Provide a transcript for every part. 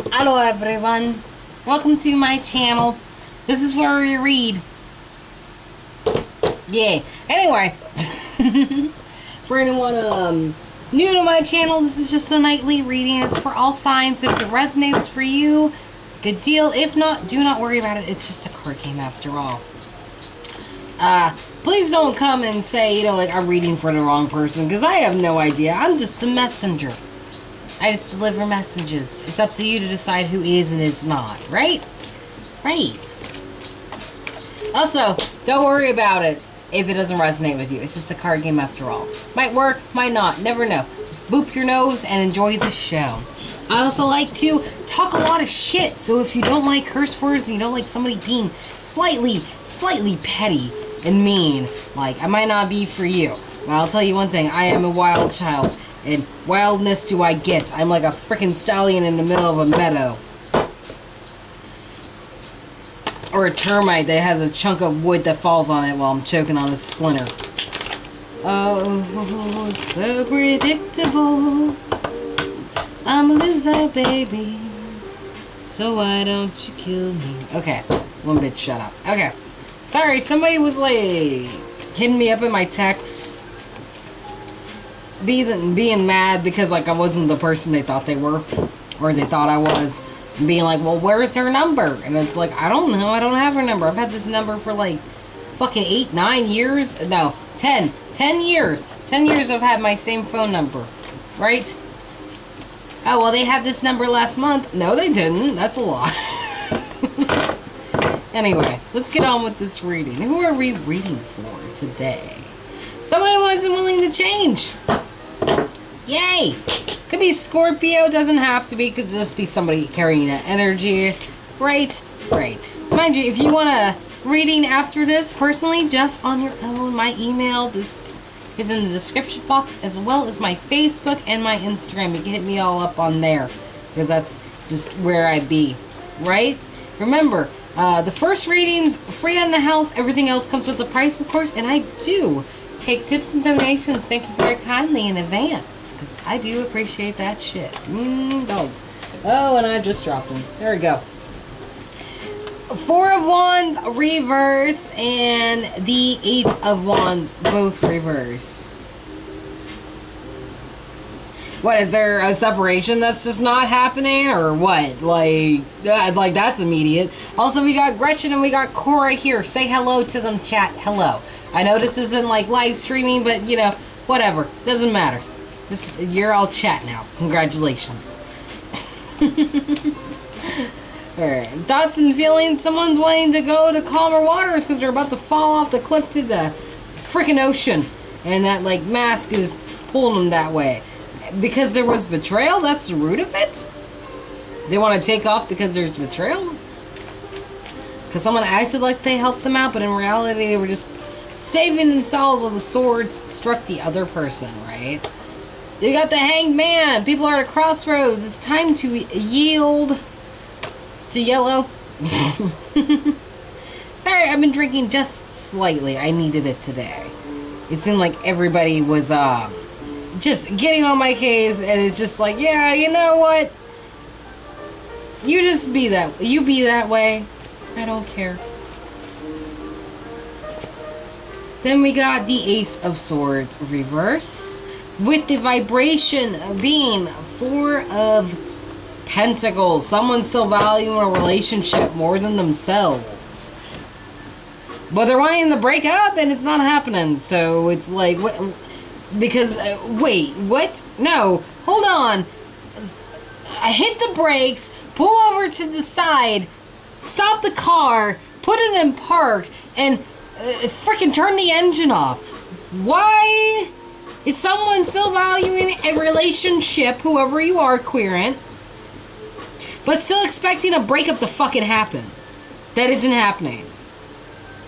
Hello everyone. Welcome to my channel. This is where we read. Yeah. Anyway, for anyone um new to my channel, this is just a nightly reading. It's for all signs. If it resonates for you, good deal. If not, do not worry about it. It's just a card game after all. Uh, please don't come and say, you know, like I'm reading for the wrong person, because I have no idea. I'm just a messenger. I just deliver messages. It's up to you to decide who is and is not, right? Right. Also, don't worry about it if it doesn't resonate with you. It's just a card game after all. Might work, might not, never know. Just boop your nose and enjoy the show. I also like to talk a lot of shit, so if you don't like curse words and you don't like somebody being slightly, slightly petty and mean, like, I might not be for you. But I'll tell you one thing, I am a wild child. And wildness do I get. I'm like a freaking stallion in the middle of a meadow. Or a termite that has a chunk of wood that falls on it while I'm choking on a splinter. Oh, so predictable. I'm a loser, baby. So why don't you kill me? Okay, one bitch, shut up. Okay. Sorry, somebody was like hitting me up in my texts being being mad because like I wasn't the person they thought they were, or they thought I was, being like, well, where's her number? And it's like, I don't know, I don't have her number. I've had this number for like fucking eight, nine years. No, ten, ten years. Ten years I've had my same phone number, right? Oh well, they had this number last month. No, they didn't. That's a lie. anyway, let's get on with this reading. Who are we reading for today? Someone who wasn't willing to change. Yay! Could be Scorpio, doesn't have to be, could just be somebody carrying that energy. Right? Right. Mind you, if you want a reading after this, personally, just on your own, my email this is in the description box, as well as my Facebook and my Instagram. You can hit me all up on there, because that's just where I be. Right? Remember, uh, the first reading's free on the house, everything else comes with a price, of course, and I do take tips and donations. Thank you very kindly in advance. Because I do appreciate that shit. Mmm, dog. Oh, and I just dropped them. There we go. Four of Wands reverse and the Eight of Wands both reverse. What is there a separation that's just not happening or what? Like, like that's immediate. Also, we got Gretchen and we got Cora here. Say hello to them, chat. Hello. I know this isn't like live streaming, but you know, whatever. Doesn't matter. Just you're all chat now. Congratulations. Alright. Thoughts and feelings. Someone's wanting to go to calmer waters because they're about to fall off the cliff to the freaking ocean. And that like mask is pulling them that way. Because there was betrayal? That's the root of it? They want to take off because there's betrayal? Because someone acted like they helped them out, but in reality they were just saving themselves while the swords struck the other person, right? You got the hanged man. People are at a crossroads. It's time to yield to yellow. Sorry, I've been drinking just slightly. I needed it today. It seemed like everybody was uh, just getting on my case, and it's just like, yeah, you know what? You just be that. You be that way. I don't care. Then we got the Ace of Swords reverse with the vibration being Four of Pentacles. Someone's still valuing a relationship more than themselves. But they're wanting to break up and it's not happening. So it's like, what? Because, uh, wait, what? No, hold on. I hit the brakes, pull over to the side, stop the car, put it in park, and uh, freaking turn the engine off. Why is someone still valuing a relationship, whoever you are, querent, but still expecting a breakup to fucking happen? That isn't happening.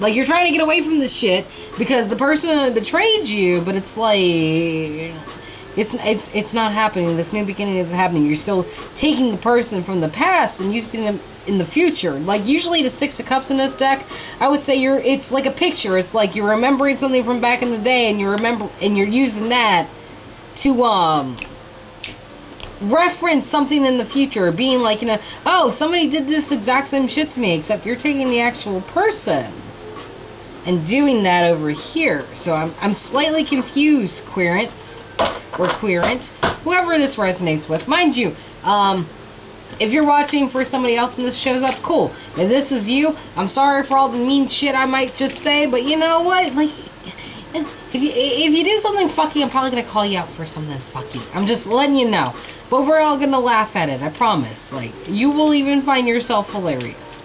Like you're trying to get away from this shit because the person betrayed you, but it's like it's it's it's not happening. This new beginning isn't happening. You're still taking the person from the past and using them in the future. Like usually the six of cups in this deck, I would say you're it's like a picture. It's like you're remembering something from back in the day and you remember and you're using that to um reference something in the future, being like, you know, oh, somebody did this exact same shit to me, except you're taking the actual person and doing that over here. So I'm, I'm slightly confused, querents, or querent, whoever this resonates with. Mind you, um, if you're watching for somebody else and this shows up, cool. If this is you, I'm sorry for all the mean shit I might just say, but you know what? Like, if you if you do something fucky, I'm probably gonna call you out for something fucky. I'm just letting you know. But we're all gonna laugh at it. I promise. Like, you will even find yourself hilarious.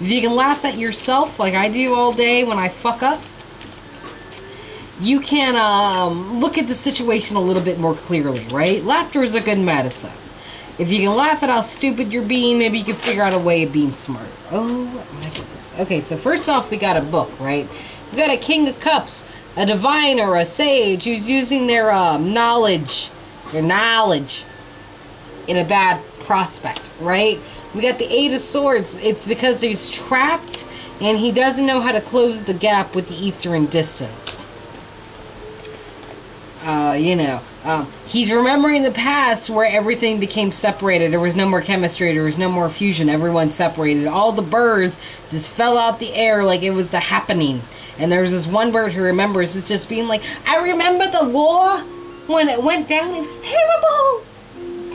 If you can laugh at yourself like I do all day when I fuck up, you can um, look at the situation a little bit more clearly, right? Laughter is a good medicine. If you can laugh at how stupid you're being, maybe you can figure out a way of being smart. Oh my goodness. Okay, so first off, we got a book, right? We got a King of Cups, a divine or a sage who's using their um, knowledge, their knowledge in a bad prospect, right? We got the Eight of Swords. It's because he's trapped and he doesn't know how to close the gap with the ether and distance. Uh, you know, um, he's remembering the past where everything became separated. There was no more chemistry. There was no more fusion. Everyone separated. All the birds just fell out the air like it was the happening. And there's this one bird who remembers it's just being like, I remember the war when it went down. It was terrible.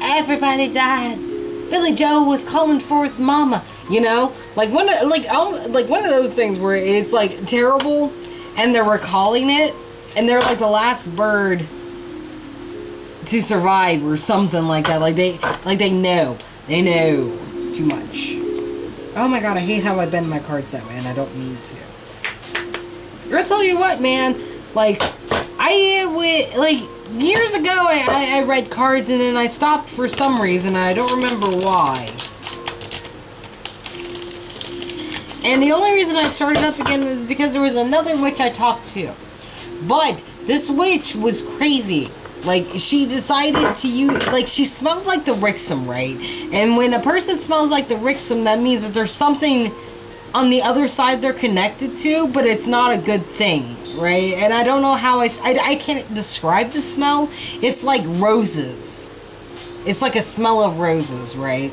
Everybody died. Billy Joe was calling for his mama. You know, like one, of, like um, like one of those things where it's like terrible, and they're recalling it, and they're like the last bird to survive or something like that. Like they, like they know, they know too much. Oh my god, I hate how I bend my cards that way, and I don't need to. I'll tell you what, man. Like, I would like years ago. I, I, read cards and then I stopped for some reason. I don't remember why. And the only reason I started up again was because there was another witch I talked to. But this witch was crazy. Like she decided to use like she smelled like the Rixum, right? And when a person smells like the Rixum, that means that there's something on the other side they're connected to, but it's not a good thing, right? And I don't know how I, I, I can't describe the smell. It's like roses. It's like a smell of roses, right?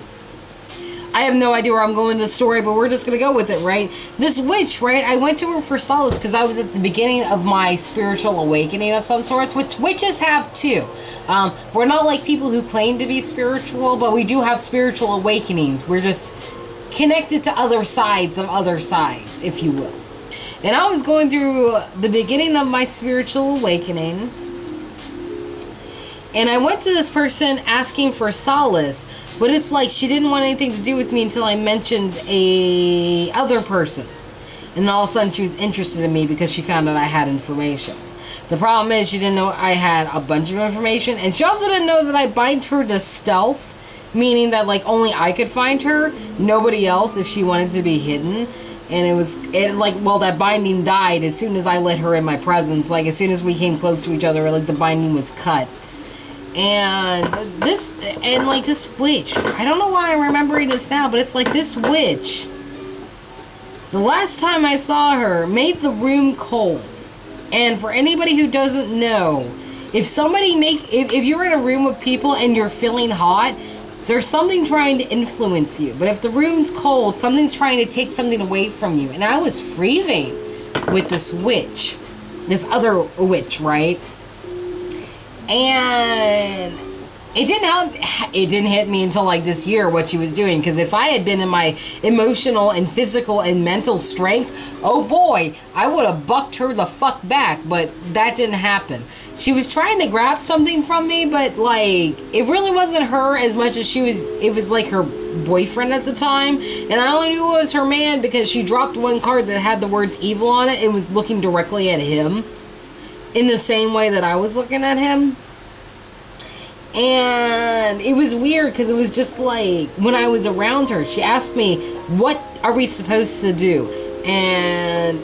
I have no idea where I'm going in the story, but we're just gonna go with it, right? This witch, right? I went to her for solace because I was at the beginning of my spiritual awakening of some sorts, which witches have too. Um, we're not like people who claim to be spiritual, but we do have spiritual awakenings. We're just connected to other sides of other sides, if you will. And I was going through the beginning of my spiritual awakening. And I went to this person asking for solace, but it's like she didn't want anything to do with me until I mentioned a other person. And all of a sudden she was interested in me because she found out I had information. The problem is she didn't know I had a bunch of information and she also didn't know that I bind her to stealth meaning that like only I could find her, nobody else if she wanted to be hidden. And it was it like well that binding died as soon as I let her in my presence. Like as soon as we came close to each other, like the binding was cut. And this and like this witch, I don't know why I'm remembering this now, but it's like this witch. The last time I saw her made the room cold. And for anybody who doesn't know, if somebody make if, if you're in a room with people and you're feeling hot, there's something trying to influence you. But if the room's cold, something's trying to take something away from you. And I was freezing with this witch. This other witch, right? And it didn't help it didn't hit me until like this year what she was doing because if i had been in my emotional and physical and mental strength oh boy i would have bucked her the fuck back but that didn't happen she was trying to grab something from me, but like it really wasn't her as much as she was. It was like her boyfriend at the time, and I only knew it was her man because she dropped one card that had the words "evil" on it and was looking directly at him, in the same way that I was looking at him. And it was weird because it was just like when I was around her, she asked me, "What are we supposed to do?" And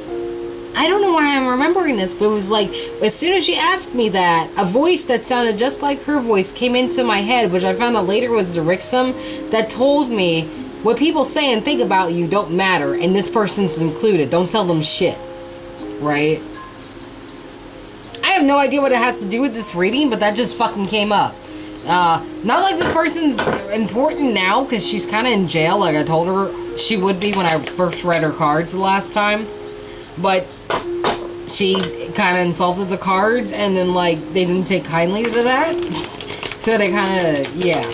I don't know why I'm remembering this, but it was like as soon as she asked me that, a voice that sounded just like her voice came into my head, which I found out later was the Rixum, that told me what people say and think about you don't matter, and this person's included. Don't tell them shit. Right? I have no idea what it has to do with this reading, but that just fucking came up. Uh, not like this person's important now because she's kind of in jail, like I told her she would be when I first read her cards the last time. But she kind of insulted the cards, and then like they didn't take kindly to that. so they kind of yeah.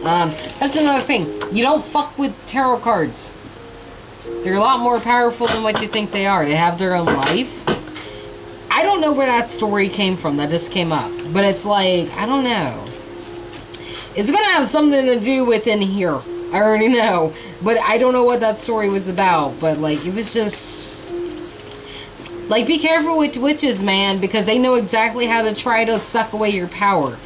Um, that's another thing. You don't fuck with tarot cards. They're a lot more powerful than what you think they are. They have their own life. I don't know where that story came from. That just came up. But it's like, I don't know. It's going to have something to do with in here. I already know. But I don't know what that story was about. But, like, it was just... Like, be careful with witches, man. Because they know exactly how to try to suck away your power.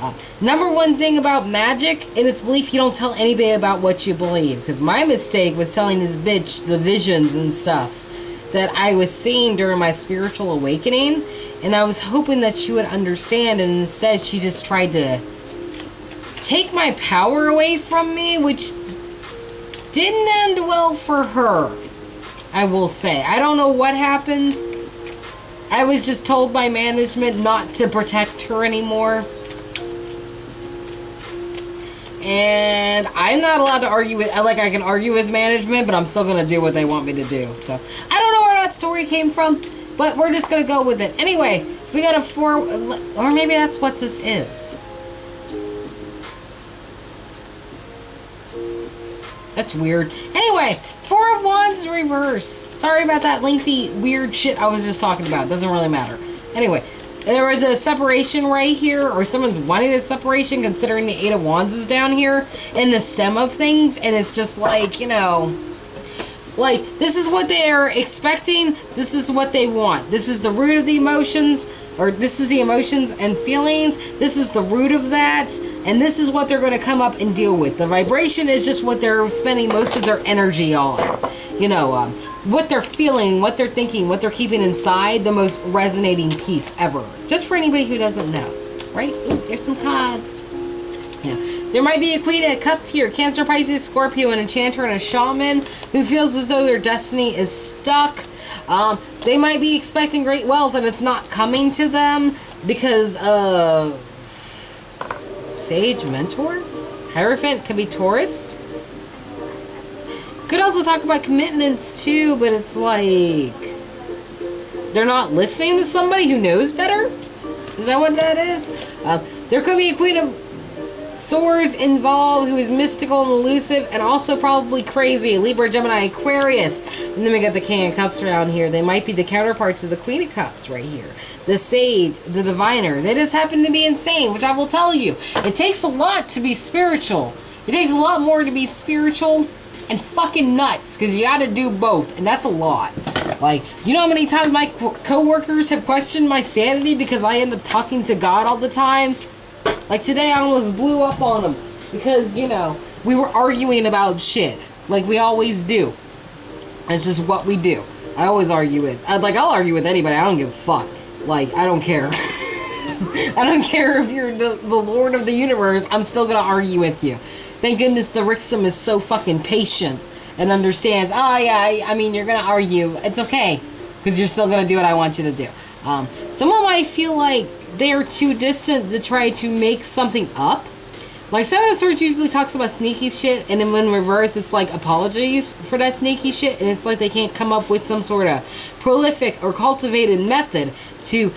Uh, number one thing about magic, in its belief, you don't tell anybody about what you believe. Because my mistake was telling this bitch the visions and stuff that I was seeing during my spiritual awakening. And I was hoping that she would understand. And instead, she just tried to take my power away from me, which didn't end well for her. I will say. I don't know what happened. I was just told by management not to protect her anymore and I'm not allowed to argue with I like I can argue with management, but I'm still gonna do what they want me to do. So I don't know where that story came from, but we're just gonna go with it. Anyway, we got a four, or maybe that's what this is. That's weird. Anyway, Four of Wands reverse. Sorry about that lengthy, weird shit I was just talking about. Doesn't really matter. Anyway, there was a separation right here, or someone's wanting a separation considering the Eight of Wands is down here in the stem of things, and it's just like, you know, like, this is what they are expecting, this is what they want. This is the root of the emotions, or this is the emotions and feelings, this is the root of that, and this is what they're going to come up and deal with. The vibration is just what they're spending most of their energy on. You know, um, what they're feeling, what they're thinking, what they're keeping inside, the most resonating piece ever. Just for anybody who doesn't know, right? Ooh, there's some cards. Yeah. There might be a Queen of Cups here. Cancer, Pisces, Scorpio, an Enchanter, and a Shaman who feels as though their destiny is stuck. Um, they might be expecting great wealth and it's not coming to them because of Sage Mentor? Hierophant could be Taurus. Could also talk about commitments too, but it's like they're not listening to somebody who knows better. Is that what that is? Uh, there could be a Queen of Swords involved who is mystical and elusive and also probably crazy. Libra, Gemini, Aquarius. And then we got the King of Cups around here. They might be the counterparts of the Queen of Cups right here. The Sage, the Diviner. They just happen to be insane, which I will tell you. It takes a lot to be spiritual. It takes a lot more to be spiritual and fucking nuts because you got to do both, and that's a lot. Like, you know how many times my co-workers have questioned my sanity because I end up talking to God all the time? Like today, I almost blew up on him because you know we were arguing about shit like we always do. It's just what we do. I always argue with. I'd, like I'll argue with anybody. I don't give a fuck. Like I don't care. I don't care if you're the, the Lord of the Universe. I'm still gonna argue with you. Thank goodness the Rixum is so fucking patient and understands. Oh yeah, I, I mean you're gonna argue. It's okay because you're still gonna do what I want you to do. Um, some someone might feel like they're too distant to try to make something up. Like Seven of Swords usually talks about sneaky shit, and then when reverse, it's like apologies for that sneaky shit, and it's like they can't come up with some sort of prolific or cultivated method to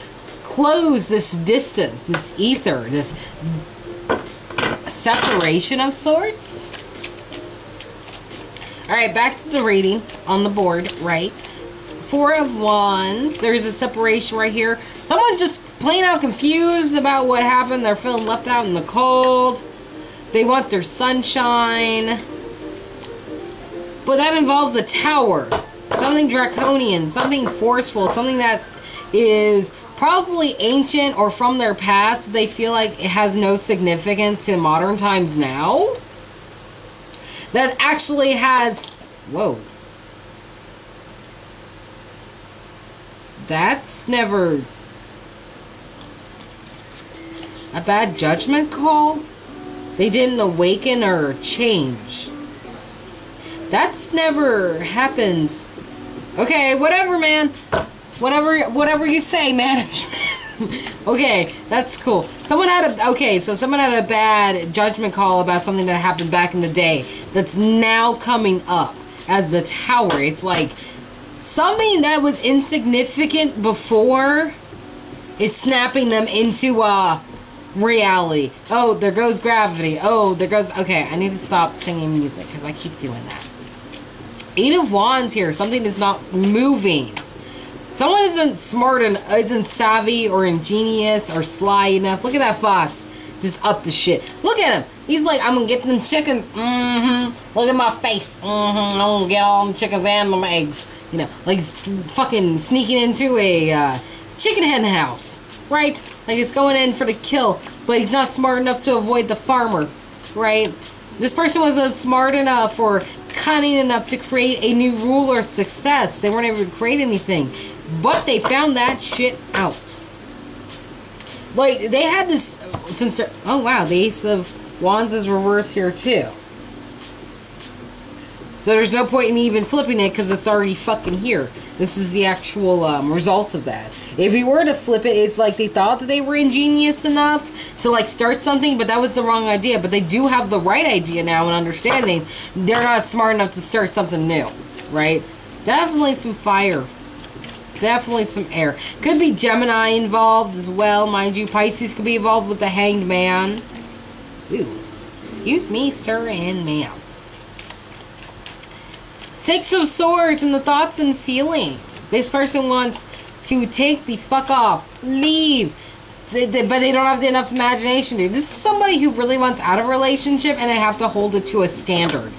close this distance, this ether, this separation of sorts. Alright, back to the reading on the board, right? Four of Wands. There's a separation right here. Someone's just plain out confused about what happened. They're feeling left out in the cold. They want their sunshine. But that involves a tower. Something draconian, something forceful, something that is probably ancient or from their past, they feel like it has no significance to modern times now. That actually has. Whoa. That's never. A bad judgment call? They didn't awaken or change. That's never happened. Okay, whatever, man. Whatever, whatever you say, management. Okay, that's cool. Someone had a okay, so someone had a bad judgment call about something that happened back in the day that's now coming up as the tower. It's like something that was insignificant before is snapping them into uh reality. Oh, there goes gravity. Oh, there goes okay, I need to stop singing music because I keep doing that. Eight of Wands here. Something is not moving. Someone isn't smart and isn't savvy or ingenious or sly enough. Look at that fox. Just up the shit. Look at him. He's like, I'm gonna get them chickens. Mm-hmm. Look at my face. Mm-hmm. I'm gonna get all them chickens and them eggs. You know, like fucking sneaking into a uh, chicken hen house. Right? Like he's going in for the kill, but he's not smart enough to avoid the farmer. Right? This person wasn't smart enough or cunning enough to create a new rule or success. They weren't able to create anything. But they found that shit out. Like, they had this, since, oh wow, the Ace of Wands is reversed here too. So there's no point in even flipping it because it's already fucking here. This is the actual um, result of that. If you were to flip it, it's like they thought that they were ingenious enough to like start something, but that was the wrong idea. But they do have the right idea now and understanding they're not smart enough to start something new, right? Definitely some fire. Definitely some air. Could be Gemini involved as well, mind you. Pisces could be involved with the Hanged Man. Ooh. Excuse me, sir and ma'am. Six of Swords and the thoughts and feelings. This person wants to take the fuck off, leave, they, they, but they don't have enough imagination. This is somebody who really wants out of a relationship and they have to hold it to a standard.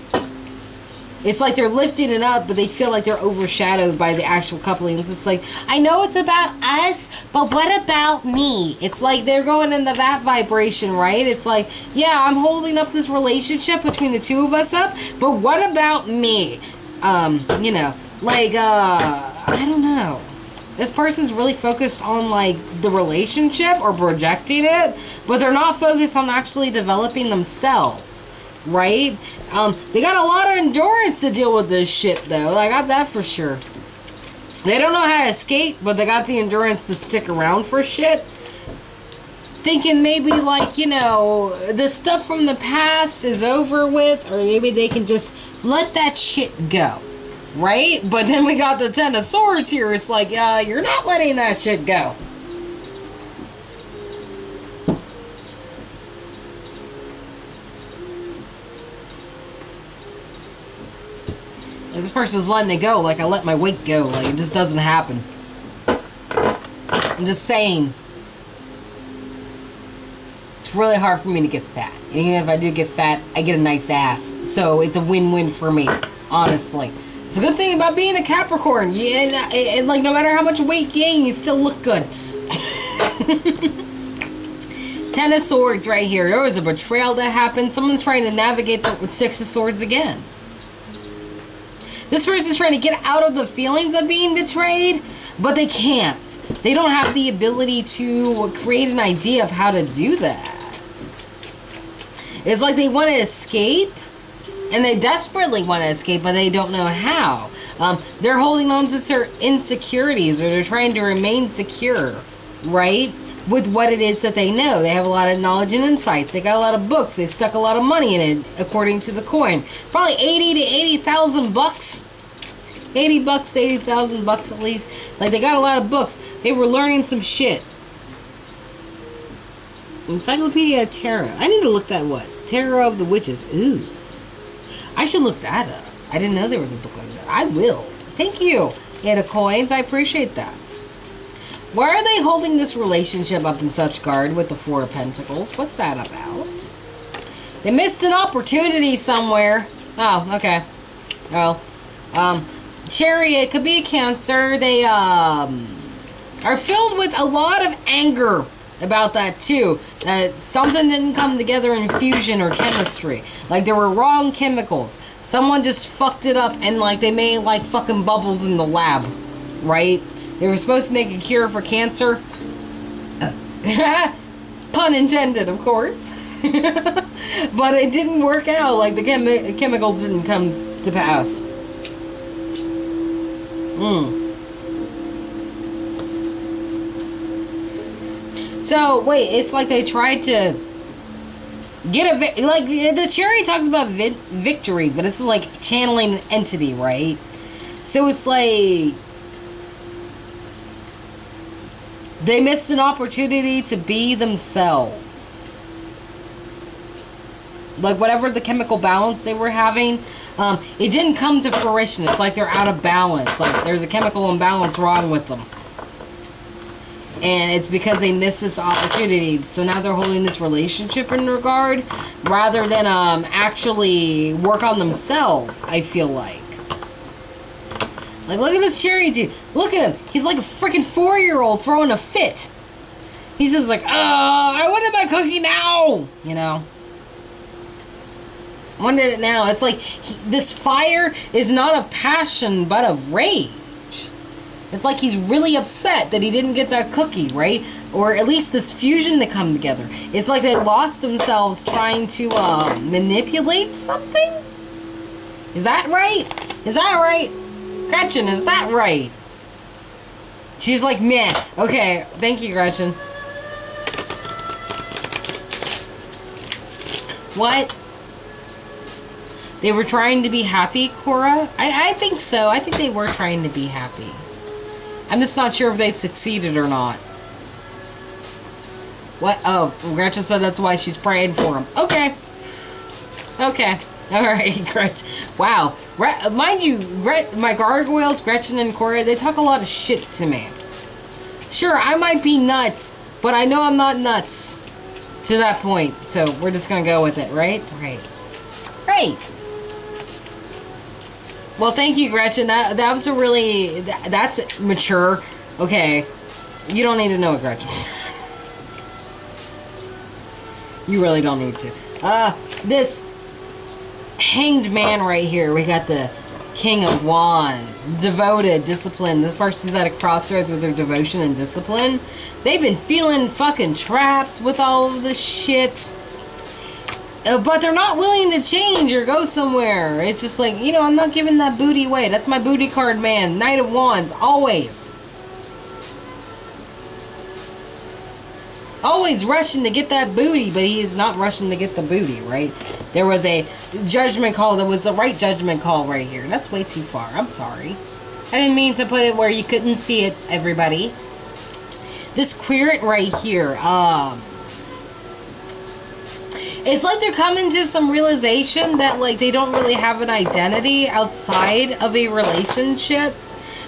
It's like they're lifting it up, but they feel like they're overshadowed by the actual coupling. It's just like, I know it's about us, but what about me? It's like they're going into that vibration, right? It's like, yeah, I'm holding up this relationship between the two of us up, but what about me? Um, you know, like, uh, I don't know. This person's really focused on, like, the relationship or projecting it, but they're not focused on actually developing themselves, right? Um, they got a lot of endurance to deal with this shit, though. I got that for sure. They don't know how to skate, but they got the endurance to stick around for shit. Thinking maybe, like, you know, the stuff from the past is over with, or maybe they can just let that shit go. Right? But then we got the Ten of Swords here. It's like, uh, you're not letting that shit go. This person's letting it go like I let my weight go. Like it just doesn't happen. I'm just saying. It's really hard for me to get fat. Even if I do get fat, I get a nice ass. So it's a win-win for me, honestly. It's a good thing about being a Capricorn. Yeah, and, uh, and like no matter how much weight gain, you still look good. Ten of Swords right here. There was a betrayal that happened. Someone's trying to navigate that with Six of Swords again. This person's trying to get out of the feelings of being betrayed, but they can't. They don't have the ability to uh, create an idea of how to do that. It's like they want to escape, and they desperately want to escape, but they don't know how. Um, they're holding on to certain insecurities, or they're trying to remain secure, right? With what it is that they know. They have a lot of knowledge and insights. They got a lot of books. They stuck a lot of money in it, according to the coin. Probably 80 to 80,000 bucks. 80 bucks to 80,000 bucks at least. Like, they got a lot of books. They were learning some shit. Encyclopedia Tarot. I need to look that what? Tarot of the Witches. Ooh. I should look that up. I didn't know there was a book like that. I will. Thank you, Anna Coins. I appreciate that. Why are they holding this relationship up in such guard with the Four of Pentacles? What's that about? They missed an opportunity somewhere. Oh, okay. Well, um, Chariot could be a Cancer. They um are filled with a lot of anger about that too. That something didn't come together in fusion or chemistry. Like there were wrong chemicals. Someone just fucked it up and like they made like fucking bubbles in the lab, right? They were supposed to make a cure for cancer. Pun intended, of course. but it didn't work out. Like the chemi chemicals didn't come to pass. Hmm. So wait, it's like they tried to get a vi- like the cherry talks about vi- victories, but it's like channeling an entity, right? So it's like they missed an opportunity to be themselves. Like whatever the chemical balance they were having, um, it didn't come to fruition. It's like they're out of balance. Like there's a chemical imbalance wrong with them and it's because they missed this opportunity. So now they're holding this relationship in regard rather than um, actually work on themselves. I feel like. Like, look at this cherry dude. Look at him. He's like a freaking four year old throwing a fit. He's just like, uh, I wanted my cookie now. You know? Wanted it now. It's like he, this fire is not of passion but of rage. It's like he's really upset that he didn't get that cookie, right? Or at least this fusion to come together. It's like they lost themselves trying to uh, manipulate something? Is that right? Is that right? Gretchen, is that right? She's like, man. Okay, thank you, Gretchen. What? They were trying to be happy, Cora? I, I think so. I think they were trying to be happy. I'm just not sure if they succeeded or not. What? Oh, Gretchen said that's why she's praying for him. Okay. Okay. Alright, Gretchen. Wow. Mind you, my gargoyles, Gretchen and Cora, they talk a lot of shit to me. Sure, I might be nuts, but I know I'm not nuts to that point. So we're just gonna go with it, right? Right. Right. Well, thank you, Gretchen. That that was a really that, that's mature. Okay, you don't need to know it, Gretchen. you really don't need to. Uh, this hanged man right here. We got the King of Wands, devoted, disciplined. This person's at a crossroads with their devotion and discipline. They've been feeling fucking trapped with all of this shit uh, but they're not willing to change or go somewhere. It's just like, you know, I'm not giving that booty away. That's my booty card man. Knight of Wands, always. Always rushing to get that booty, but he is not rushing to get the booty, right? There was a judgment call that was the right judgment call right here. That's way too far. I'm sorry. I didn't mean to put it where you couldn't see it, everybody. This querent right here, um, it's like they're coming to some realization that like they don't really have an identity outside of a relationship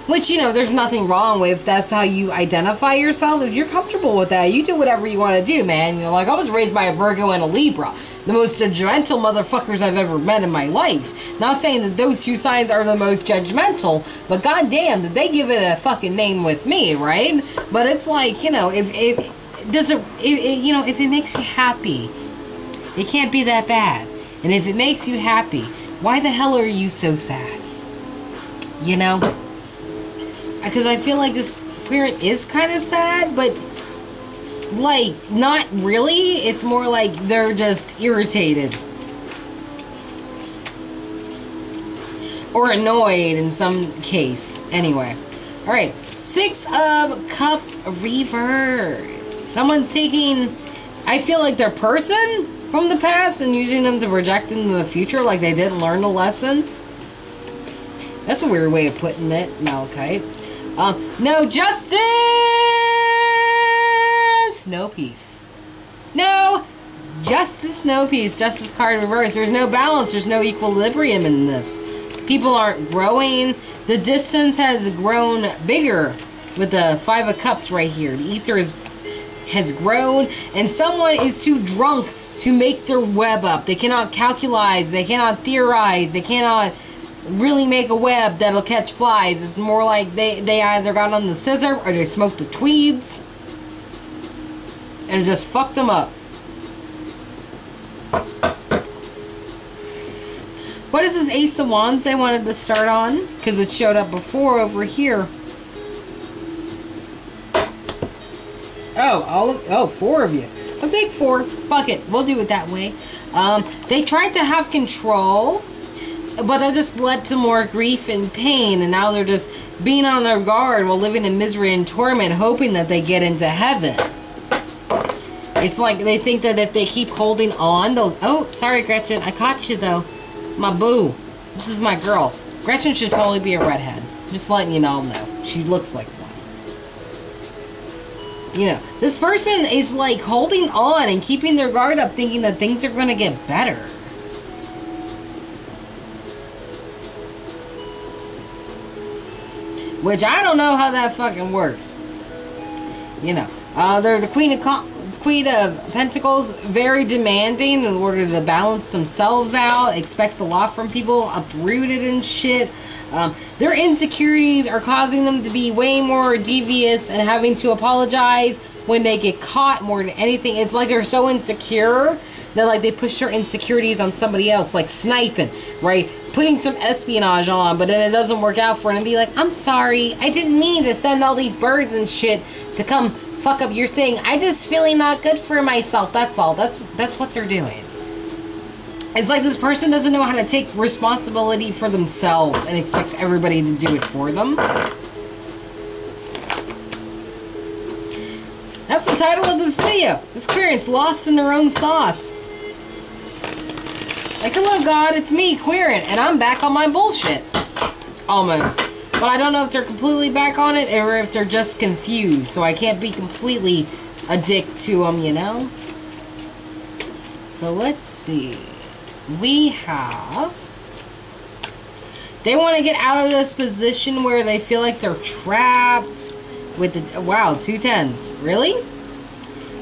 which you know there's nothing wrong with. That's how you identify yourself. If you're comfortable with that you do whatever you want to do man. You know like i was raised by a virgo and a libra the most judgmental motherfuckers i've ever met in my life. Not saying that those two signs are the most judgmental but goddamn did they give it a fucking name with me right? But it's like you know if if does it, you know if it makes you happy it can't be that bad. And if it makes you happy, why the hell are you so sad? You know? Because I feel like this parent is kind of sad, but like, not really. It's more like they're just irritated. Or annoyed in some case. Anyway. Alright. Six of Cups reverse. Someone's taking, I feel like their person from the past and using them to project into the future like they didn't learn the lesson. That's a weird way of putting it, Malachite. Um, no justice! No peace. No justice, no peace. Justice card reverse. There's no balance. There's no equilibrium in this. People aren't growing. The distance has grown bigger with the Five of Cups right here. The ether is, has grown, and someone is too drunk to make their web up. They cannot calculate, they cannot theorize, they cannot really make a web that'll catch flies. It's more like they, they either got on the scissor or they smoked the tweeds and just fucked them up. What is this Ace of Wands they wanted to start on? Because it showed up before over here. Oh, all of, oh, four of you. I'll take four. Fuck it. We'll do it that way. Um, they tried to have control, but that just led to more grief and pain, and now they're just being on their guard while living in misery and torment, hoping that they get into heaven. It's like they think that if they keep holding on, they'll. Oh, sorry, Gretchen. I caught you though. My boo. This is my girl. Gretchen should totally be a redhead. Just letting you all know. She looks like. You know, this person is like holding on and keeping their guard up, thinking that things are going to get better. Which I don't know how that fucking works. You know, uh, they're the queen of queen of pentacles, very demanding in order to balance themselves out. Expects a lot from people, uprooted and shit. Um, their insecurities are causing them to be way more devious and having to apologize when they get caught more than anything. It's like they're so insecure that like they push their insecurities on somebody else, like sniping, right? putting some espionage on, but then it doesn't work out for them be like, I'm sorry, I didn't mean to send all these birds and shit to come fuck up your thing. I just feeling not good for myself. That's all. That's that's what they're doing. It's like this person doesn't know how to take responsibility for themselves and expects everybody to do it for them. That's the title of this video. This Querent's lost in their own sauce. Like, hello, God, it's me, Querent, and I'm back on my bullshit. Almost. But I don't know if they're completely back on it or if they're just confused, so I can't be completely a dick to them, you know? So let's see. We have... They want to get out of this position where they feel like they're trapped with the... Wow, two tens. Really?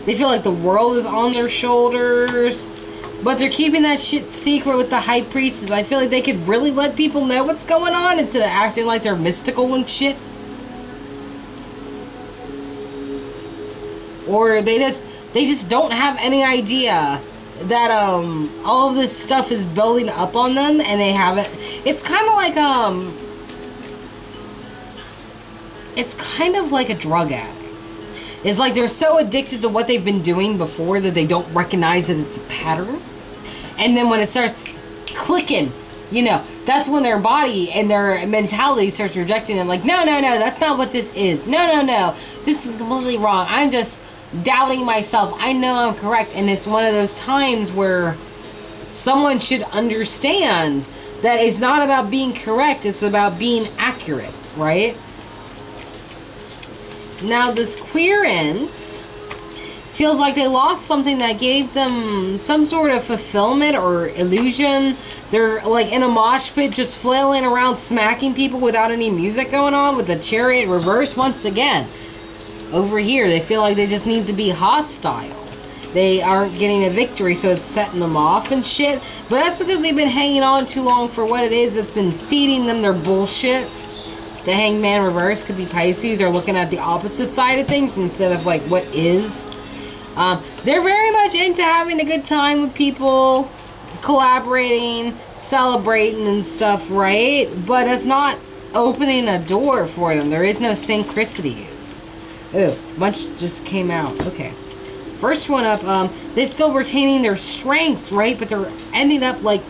They feel like the world is on their shoulders. But they're keeping that shit secret with the high priestess. I feel like they could really let people know what's going on instead of acting like they're mystical and shit. Or they just they just don't have any idea that um all of this stuff is building up on them and they haven't it's kind of like um it's kind of like a drug addict it's like they're so addicted to what they've been doing before that they don't recognize that it's a pattern and then when it starts clicking, you know, that's when their body and their mentality starts rejecting them. Like, no, no, no, that's not what this is. No, no, no, this is completely wrong. I'm just doubting myself. I know I'm correct. And it's one of those times where someone should understand that it's not about being correct, it's about being accurate, right? Now, this querent feels like they lost something that gave them some sort of fulfillment or illusion. They're like in a mosh pit just flailing around smacking people without any music going on with the chariot reverse once again. Over here, they feel like they just need to be hostile. They aren't getting a victory, so it's setting them off and shit. But that's because they've been hanging on too long for what it is. It's been feeding them their bullshit. The hangman reverse could be Pisces. They're looking at the opposite side of things instead of like what is. Um, they're very much into having a good time with people, collaborating, celebrating and stuff, right? But it's not opening a door for them. There is no synchronicities. Oh, a bunch just came out. Okay. First one up, um, they're still retaining their strengths, right? But they're ending up like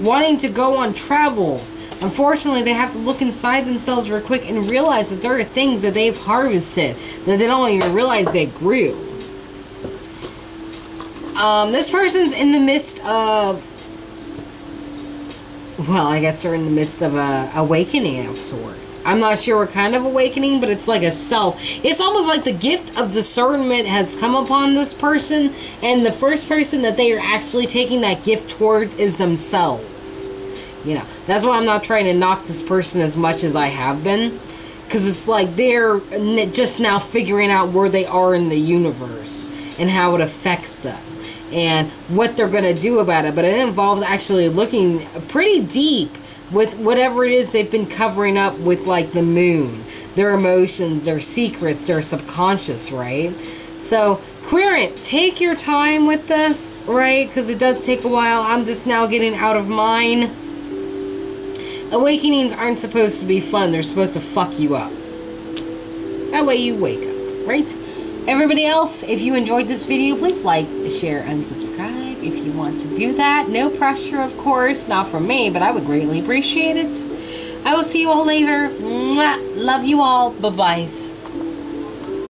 wanting to go on travels. Unfortunately, they have to look inside themselves real quick and realize that there are things that they've harvested that they don't even realize they grew. Um, this person's in the midst of, well, I guess they're in the midst of a awakening of sorts. I'm not sure what kind of awakening, but it's like a self. It's almost like the gift of discernment has come upon this person, and the first person that they are actually taking that gift towards is themselves. You know, that's why I'm not trying to knock this person as much as I have been. Because it's like they're just now figuring out where they are in the universe and how it affects them and what they're going to do about it. But it involves actually looking pretty deep with whatever it is they've been covering up with, like the moon, their emotions, their secrets, their subconscious, right? So, Querent, take your time with this, right? Because it does take a while. I'm just now getting out of mine. Awakenings aren't supposed to be fun, they're supposed to fuck you up. That way you wake up, right? Everybody else, if you enjoyed this video, please like, share, and subscribe if you want to do that. No pressure, of course, not from me, but I would greatly appreciate it. I will see you all later. Mwah. Love you all. Bye-bye.